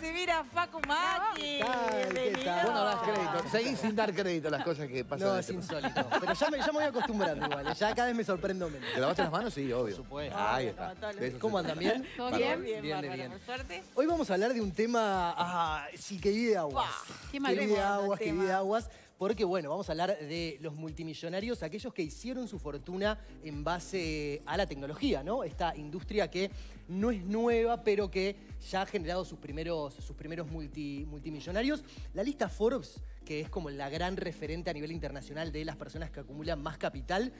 recibir a Facu Maki. ¿Qué tal? ¿Qué tal? Vos no das crédito. Seguís sin dar crédito a las cosas que pasan. No, es este- insólito. Pero ya me, ya me voy acostumbrando igual. ¿eh? Ya cada vez me sorprendo menos. ¿Te lavaste las manos? Sí, obvio. Por supuesto. Ahí está. ¿Cómo andan bien? ¿Todo Bárbaro. bien? Bien, bien, bárbaro, bien. por suerte. Hoy vamos a hablar de un tema, ah, sí, que vive aguas. Qué que mal vive tema, aguas, que vive aguas. Porque, bueno, vamos a hablar de los multimillonarios, aquellos que hicieron su fortuna en base a la tecnología, ¿no? Esta industria que no es nueva, pero que ya ha generado sus primeros, sus primeros multi- multimillonarios. La lista Forbes, que es como la gran referente a nivel internacional de las personas que acumulan más capital,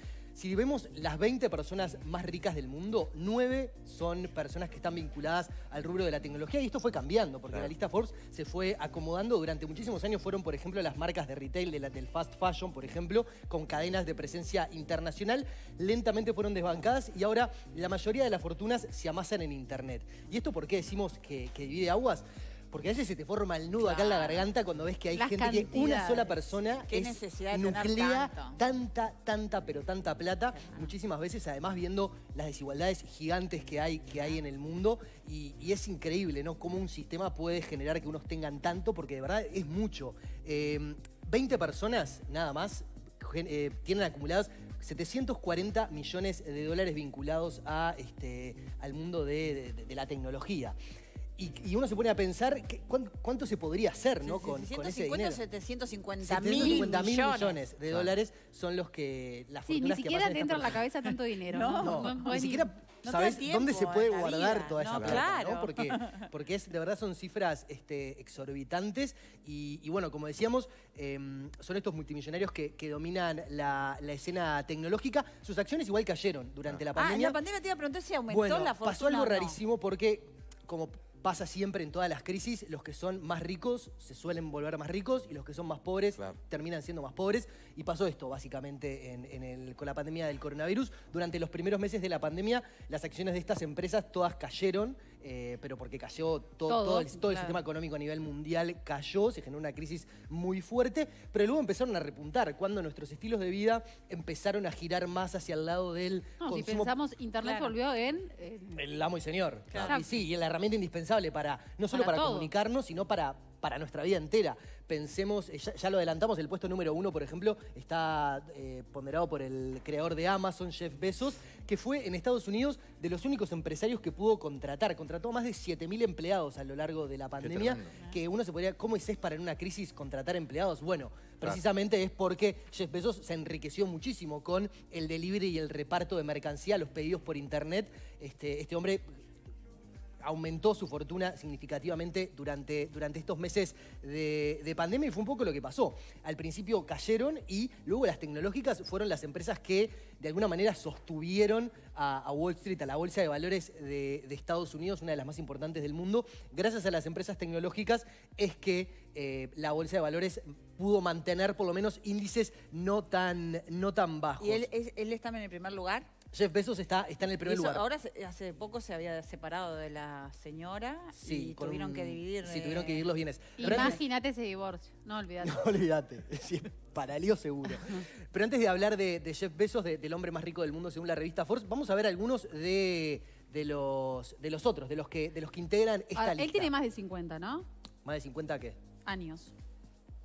si vemos las 20 personas más ricas del mundo, 9 son personas que están vinculadas al rubro de la tecnología y esto fue cambiando porque Claro. la lista Forbes se fue acomodando durante muchísimos años. Fueron, por ejemplo, las marcas de retail, de la- del fast fashion, por ejemplo, con cadenas de presencia internacional, lentamente fueron desbancadas y ahora la mayoría de las fortunas se amasan en Internet. ¿Y esto por qué decimos que, que divide aguas? Porque a veces se te forma el nudo acá en la garganta cuando ves que hay Las gente que una sola persona Qué es necesidad de tener nuclea tanto. tanta, tanta, pero tanta plata, muchísimas veces además viendo las desigualdades gigantes que hay, que hay en el mundo y, y es increíble, ¿no? Cómo un sistema puede generar que unos tengan tanto, porque de verdad es mucho. Eh, 20 personas, nada más, eh, tienen acumulados 740 millones de dólares vinculados a, este, al mundo de, de- de la tecnología. Y, y uno se pone a pensar que, ¿cuán- cuánto se podría hacer ¿no? con, con ese 650 dinero. 750 mil 750 mil millones. millones de dólares son los que las Sí, ni fortunas que siquiera pasan te entra en la cabeza tanto dinero. No, No, No, no, ni siquiera sabes dónde se puede la guardar vida. toda esa No, plata, claro. ¿no? Porque, porque es, de verdad son cifras este, exorbitantes y, y bueno, como decíamos, eh, son estos multimillonarios que, que dominan la, la escena tecnológica. Sus acciones igual cayeron durante la Ah, pandemia. la pandemia te iba a preguntar si aumentó Bueno, la fortuna pasó algo rarísimo porque, como pasa siempre en todas las crisis, los que son más ricos se suelen volver más ricos y los que son más pobres Claro. terminan siendo más pobres. Y pasó esto básicamente en, en el- con la pandemia del coronavirus. Durante los primeros meses de la pandemia, las acciones de estas empresas todas cayeron, eh, pero porque cayó to- Todo, todo, el, todo el sistema económico a nivel mundial, cayó, se generó una crisis muy fuerte, pero luego empezaron a repuntar cuando nuestros estilos de vida empezaron a girar más hacia el lado del No, si consumo pensamos, Internet Claro. volvió en... en- el amo y señor. Claro. Y sí, y la herramienta indispensable para, no solo Para comunicarnos, sino para, para nuestra vida entera. Pensemos, eh, ya, ya lo adelantamos, el puesto número uno, por ejemplo, está eh, ponderado por el creador de Amazon, Jeff Bezos, que fue en Estados Unidos de los únicos empresarios que pudo contratar. Contrató más de 7.000 empleados a lo largo de la pandemia, que uno se podría, ¿cómo es para en una crisis contratar empleados? Bueno, precisamente es porque Jeff Bezos se enriqueció muchísimo con el delivery y el reparto de mercancía, los pedidos por internet. Este, este hombre aumentó su fortuna significativamente durante, durante estos meses de, de pandemia y fue un poco lo que pasó. Al principio cayeron y luego las tecnológicas fueron las empresas que de alguna manera sostuvieron a, Wall Street, a la bolsa de valores de, Estados Unidos, una de las más importantes del mundo. Gracias a las empresas tecnológicas es que eh, la bolsa de valores pudo mantener por lo menos índices no tan, no tan bajos. ¿Y él, es- él está en el primer lugar? Jeff Bezos está, está en el primer lugar. Ahora, se- hace poco se había separado de la señora y con tuvieron un- que dividir. Sí, tuvieron que dividir los bienes. Pero antes- Imagínate ese divorcio. No olvidate. No olvídate, sí, es paralío seguro. Pero antes de hablar de, de Jeff Bezos, de- del hombre más rico del mundo según la revista Forbes, vamos a ver algunos de, de los, de los otros, de los que, de los que integran esta Ahora, lista. él tiene más de 50, ¿no? ¿Más de 50 qué? Años.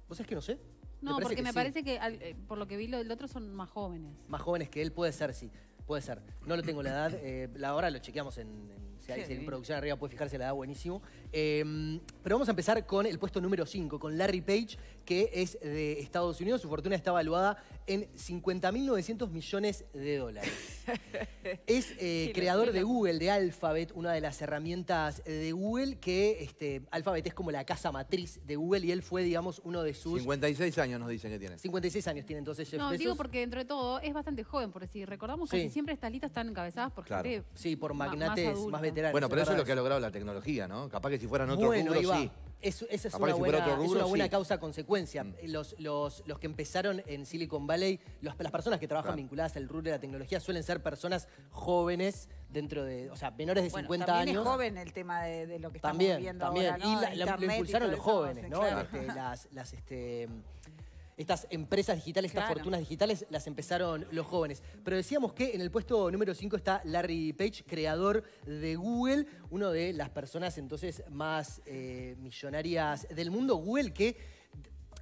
¿Vos sabés que no sé? No, porque que me sí. parece que, al- eh, por lo que vi, lo- el otro son más jóvenes. Más jóvenes que él, puede ser, sí. Puede ser. No lo tengo la edad. eh, la hora lo chequeamos en, en- si hay Qué si en lindo. producción arriba, puede fijarse la edad, buenísimo. Eh, pero vamos a empezar con el puesto número 5, con Larry Page, que es de Estados Unidos. Su fortuna está evaluada en 50.900 millones de dólares. es eh, creador de Google, de Alphabet, una de las herramientas de Google, que este, Alphabet es como la casa matriz de Google y él fue, digamos, uno de sus... 56 años nos dicen que tiene. 56 años tiene entonces Jeff No, Bezos. digo porque dentro de todo es bastante joven, porque si recordamos Sí. casi siempre estas listas están encabezadas por Claro. gente Sí, por ma- magnates más, adulta. Veteranos. Bueno, pero eso es lo que ha logrado la tecnología, ¿no? Capaz que si fueran otro bueno, rubro, sí. Es- esa es Capaz una si buena, otro es rubro, una buena sí. causa-consecuencia. Mm. Los, los, los que empezaron en Silicon Valley, los- las personas que trabajan Claro. vinculadas al rubro de la tecnología suelen ser personas jóvenes dentro de, o sea, menores de Bueno, 50 también años. es joven el tema de, de lo que estamos También, viendo también. ahora, ¿no? Y la- la- lo y impulsaron los jóvenes, ¿no? claro. Este, las, las, este, estas empresas digitales, estas fortunas digitales, las empezaron los jóvenes. Pero decíamos que en el puesto número 5 está Larry Page, creador de Google, uno de las personas entonces más eh, millonarias del mundo. Google que,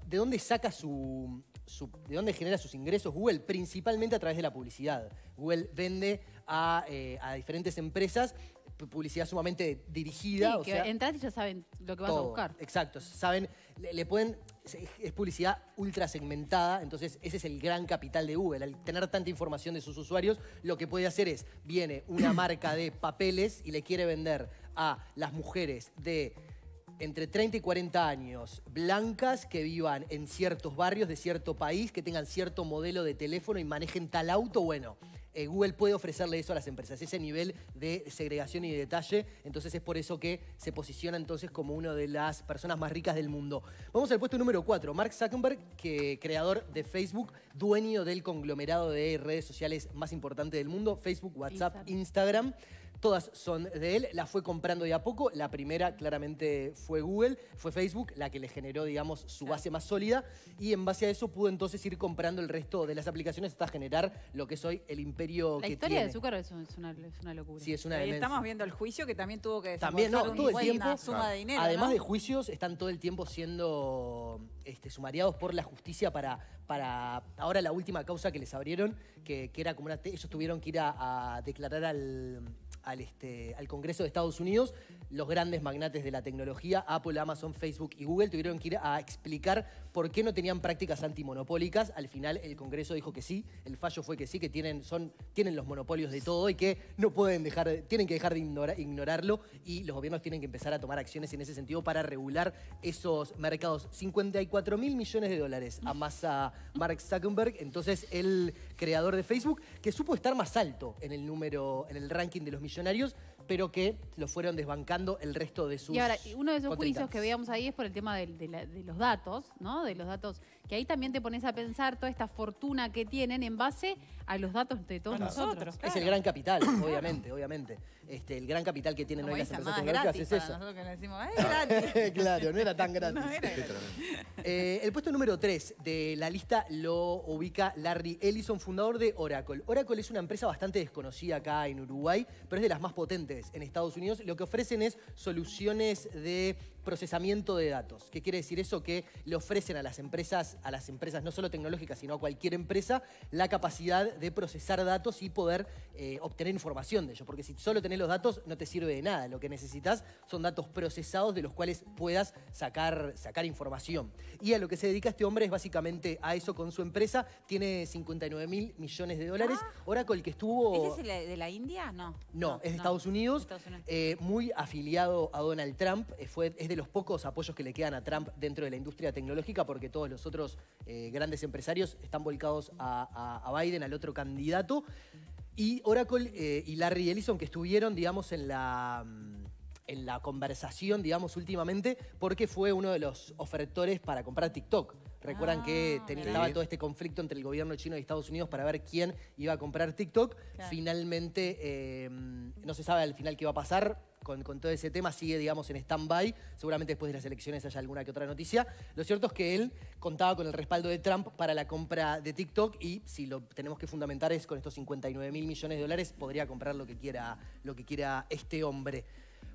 ¿de dónde saca su, su- de dónde genera sus ingresos Google? Principalmente a través de la publicidad. Google vende a, eh, a diferentes empresas pu- publicidad sumamente dirigida. Sí, o que sea, entras y ya saben lo que vas a buscar. Exacto, saben, le, le pueden, es, publicidad ultra segmentada, entonces ese es el gran capital de Google. Al tener tanta información de sus usuarios, lo que puede hacer es, viene una marca de papeles y le quiere vender a las mujeres de entre 30 y 40 años, blancas, que vivan en ciertos barrios de cierto país, que tengan cierto modelo de teléfono y manejen tal auto, bueno, eh, Google puede ofrecerle eso a las empresas, ese nivel de segregación y de detalle, entonces es por eso que se posiciona entonces como una de las personas más ricas del mundo. Vamos al puesto número 4, Mark Zuckerberg, que creador de Facebook, dueño del conglomerado de redes sociales más importante del mundo, Facebook, WhatsApp, Instagram. Instagram. Todas son de él, la fue comprando de a poco. La primera claramente fue Google, fue Facebook la que le generó, digamos, su base más sólida. Y en base a eso pudo entonces ir comprando el resto de las aplicaciones hasta generar lo que es hoy el imperio La que historia de Zuckerberg es, un- es una, es una locura. Sí, es una Ahí demencia. estamos viendo el juicio que también tuvo que También, no, todo el tiempo. una suma de dinero. Además ¿no? de juicios, están todo el tiempo siendo este, sumariados por la justicia para, para ahora la última causa que les abrieron, que, que era como una... Ellos tuvieron que ir a, a declarar al, al, este, al Congreso de Estados Unidos, los grandes magnates de la tecnología, Apple, Amazon, Facebook y Google, tuvieron que ir a explicar por qué no tenían prácticas antimonopólicas. Al final el Congreso dijo que sí, el fallo fue que sí, que tienen, son, tienen los monopolios de todo y que no pueden dejar, de- tienen que dejar de ignora- ignorarlo y los gobiernos tienen que empezar a tomar acciones en ese sentido para regular esos mercados. 54 mil millones de dólares amasa Mark Zuckerberg, entonces el creador de Facebook, que supo estar más alto en el número, en el ranking de los millonarios, pero que lo fueron desbancando el resto de sus Y ahora, uno de esos juicios que veíamos ahí es por el tema de, la- de los datos, ¿no? De los datos, que ahí también te pones a pensar toda esta fortuna que tienen en base a los datos de todos nosotros. Es el gran capital, obviamente, obviamente. Este, el gran capital que tienen Como hoy las empresas es tecnológicas gratis es eso. nosotros que le decimos, "Ay, gratis". claro, no era tan gratis. No era gratis. Eh, el puesto número 3 de la lista lo ubica Larry Ellison, fundador de Oracle. Oracle es una empresa bastante desconocida acá en Uruguay, pero es de las más potentes en Estados Unidos. Lo que ofrecen es soluciones de procesamiento de datos. ¿Qué quiere decir eso? Que le ofrecen a las empresas, a las empresas no solo tecnológicas, sino a cualquier empresa, la capacidad de procesar datos y poder eh, obtener información de ellos. Porque si solo tenés los datos, no te sirve de nada. Lo que necesitas son datos procesados de los cuales puedas sacar, sacar información. Y a lo que se dedica este hombre es básicamente a eso con su empresa. Tiene 59 mil millones de dólares. Oracle que estuvo... ¿Ese es el de la India? No. No, es de Estados Unidos, Estados Unidos. eh, muy afiliado a Donald Trump. eh, fue, es de los pocos apoyos que le quedan a Trump dentro de la industria tecnológica porque todos los otros eh, grandes empresarios están volcados a, a- a Biden, al otro candidato. Y Oracle eh, y Larry Ellison que estuvieron, digamos, en la... mm, en la conversación, digamos, últimamente, porque fue uno de los ofertores para comprar TikTok. Recuerdan que Ah, tenía- estaba todo este conflicto entre el gobierno chino y Estados Unidos para ver quién iba a comprar TikTok. Claro. Finalmente, eh, no se sabe al final qué va a pasar con, con todo ese tema. Sigue, digamos, en stand-by. Seguramente después de las elecciones haya alguna que otra noticia. Lo cierto es que él contaba con el respaldo de Trump para la compra de TikTok y si lo tenemos que fundamentar es con estos 59 mil millones de dólares, podría comprar lo que quiera, lo que quiera este hombre.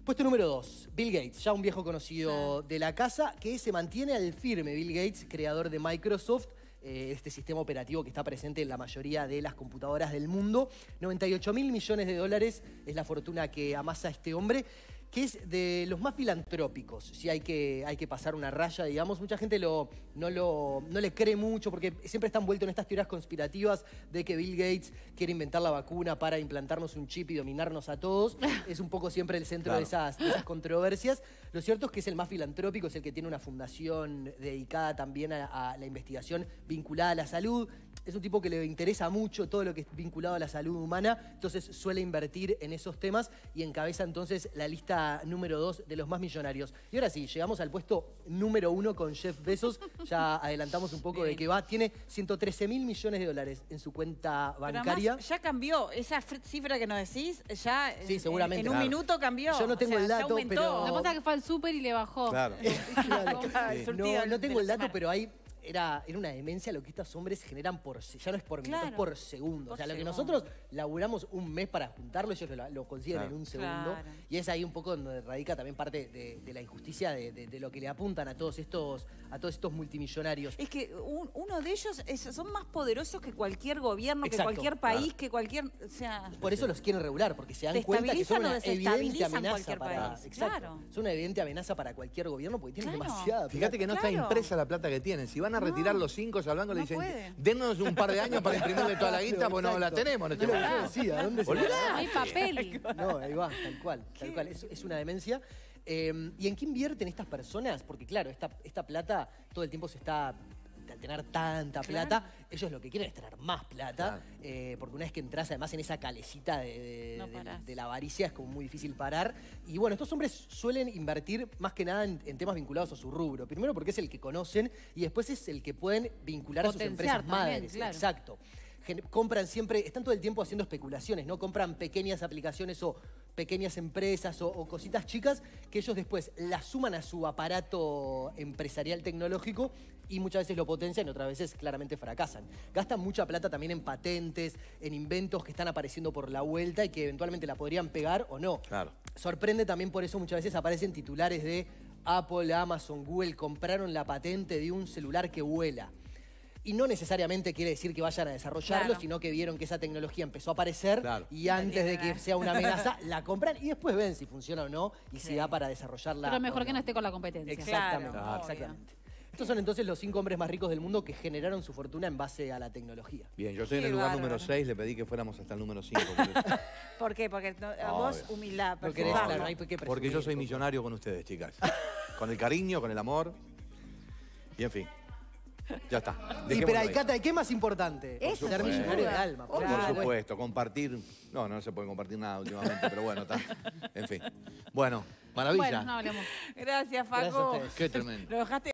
Puesto número 2, Bill Gates, ya un viejo conocido de la casa, que se mantiene al firme. Bill Gates, creador de Microsoft, eh, este sistema operativo que está presente en la mayoría de las computadoras del mundo. 98 mil millones de dólares es la fortuna que amasa este hombre, que es de los más filantrópicos, si hay que, hay que pasar una raya, digamos. Mucha gente lo, no, lo, no le cree mucho porque siempre está envuelto en estas teorías conspirativas de que Bill Gates quiere inventar la vacuna para implantarnos un chip y dominarnos a todos. Es un poco siempre el centro de, esas, de esas controversias. Lo cierto es que es el más filantrópico, es el que tiene una fundación dedicada también a, a la investigación vinculada a la salud. Es un tipo que le interesa mucho todo lo que es vinculado a la salud humana, entonces suele invertir en esos temas y encabeza entonces la lista número dos de los más millonarios. Y ahora sí, llegamos al puesto número uno con Jeff Bezos. Ya adelantamos un poco de que va. Tiene 113 mil millones de dólares en su cuenta además, bancaria. ya cambió. Esa fr- cifra que nos decís, ya Sí, seguramente. en, un Claro. minuto cambió. Yo no tengo O sea, el ya dato, aumentó. pero- Lo que pasa es que fue al súper y le bajó. Claro. Claro. Claro, No, tengo la el dato, pero hay era, era una demencia lo que estos hombres generan por, ya no es por minuto, es por segundo. o sea, lo que nosotros laburamos un mes para juntarlo, ellos lo, lo consiguen Claro. en un segundo. Claro. Y es ahí un poco donde radica también parte de, de la injusticia de, de- de lo que le apuntan a todos estos, a todos estos multimillonarios. Es que un- uno de ellos es- son más poderosos que cualquier gobierno, Exacto, que cualquier país, claro. que cualquier. O sea. Por eso los quieren regular, porque se dan cuenta que son una evidente amenaza para. país, Exacto. claro. Son una evidente amenaza para cualquier gobierno porque tienen Claro. demasiada Fíjate que no está impresa la plata que tienen. Si van a retirar los cinco al banco, le dicen, puede. denos un par de años para imprimirle toda la guita, pues no la tenemos en No, momento. decía, ¿dónde se Olvidá. va? No hay papel. No, ahí va, tal cual, tal cual. Es, es una demencia. Eh, ¿Y en qué invierten estas personas? Porque claro, esta, esta plata todo el tiempo se está al tener tanta Claro. plata, ellos lo que quieren es tener más plata, Claro. eh, porque una vez que entras además en esa calecita de, de- No de- parás. de la avaricia es como muy difícil parar. Y bueno, estos hombres suelen invertir más que nada en, en temas vinculados a su rubro. Primero porque es el que conocen y después es el que pueden vincular a sus empresas también, madres. claro. Exacto. Compran siempre, están todo el tiempo haciendo especulaciones, ¿no? Compran pequeñas aplicaciones o pequeñas empresas o, o cositas chicas que ellos después las suman a su aparato empresarial tecnológico y muchas veces lo potencian y otras veces claramente fracasan. Gastan mucha plata también en patentes, en inventos que están apareciendo por la vuelta y que eventualmente la podrían pegar o no. Claro. Sorprende también por eso muchas veces aparecen titulares de Apple, Amazon, Google compraron la patente de un celular que vuela. Y no necesariamente quiere decir que vayan a desarrollarlo, Claro. sino que vieron que esa tecnología empezó a aparecer Claro. y antes de que sea una amenaza, la compran y después ven si funciona o no y si Sí. da para desarrollarla. Pero mejor que no esté con la competencia. Exactamente, Claro, obvio. exactamente. Estos son entonces los cinco hombres más ricos del mundo que generaron su fortuna en base a la tecnología. Bien, yo estoy en el lugar bárbaro. número 6, le pedí que fuéramos hasta el número 5. ¿Por qué? Porque no- a vos humildad, querés, perfecto. claro, no hay por qué Porque yo presumir, soy millonario con ustedes, chicas. Con el cariño, con el amor. Y en fin. Ya está. Y pero ahí. Cata, ¿qué es más importante? Eso, Ser millonario de alma. Por claro. supuesto, compartir. No, no se puede compartir nada últimamente, pero bueno, está. En fin. Bueno, maravilla. Bueno, no hablemos. Gracias, Gracias a Facu. ustedes. Qué tremendo. Lo dejaste